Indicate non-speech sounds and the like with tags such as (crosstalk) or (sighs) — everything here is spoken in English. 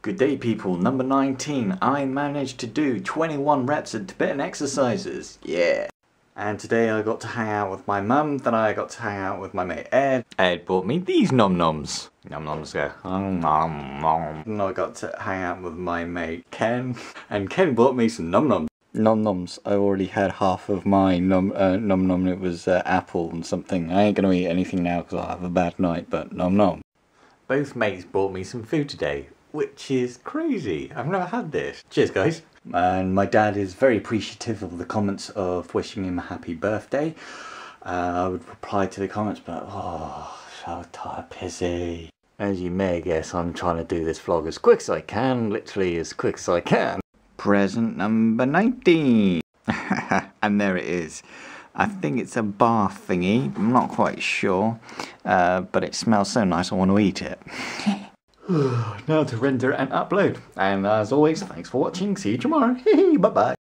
Good day, people. Number 19. I managed to do 21 reps of Tibetan exercises. Yeah. And today I got to hang out with my mum, then I got to hang out with my mate Ed. Ed bought me these nom noms. Nom noms go, nom nom nom. And I got to hang out with my mate Ken, (laughs) and Ken bought me some nom noms. Nom noms. I already had half of my nom uh, nom nom. It was uh, apple and something. I ain't gonna eat anything now because I'll have a bad night, but nom nom. Both mates bought me some food today, which is crazy. I've never had this. Cheers, guys. And my dad is very appreciative of the comments of wishing him a happy birthday. Uh, I would reply to the comments, but oh, so tired, pissy. As you may guess, I'm trying to do this vlog as quick as I can, literally as quick as I can. Present number 19. (laughs) and there it is. I think it's a bar thingy, I'm not quite sure, uh, but it smells so nice I want to eat it. (laughs) (sighs) now to render and upload. And as always, thanks for watching, see you tomorrow, (laughs) bye bye.